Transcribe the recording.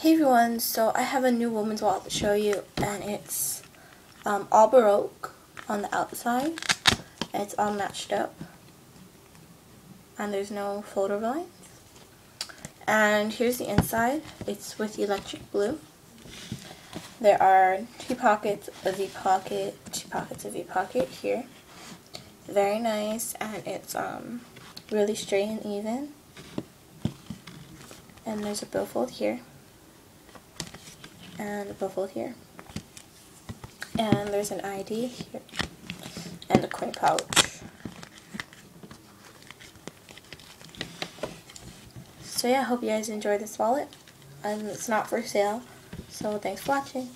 Hey everyone, so I have a new woman's wallet to show you and it's um, all Baroque on the outside. It's all matched up and there's no folder lines. And here's the inside. It's with electric blue. There are two pockets, a V pocket, two pockets of V pocket here. Very nice and it's um, really straight and even. And there's a billfold here and a billfold here. And there's an ID here and a coin pouch. So yeah, I hope you guys enjoyed this wallet. And it's not for sale. So thanks for watching.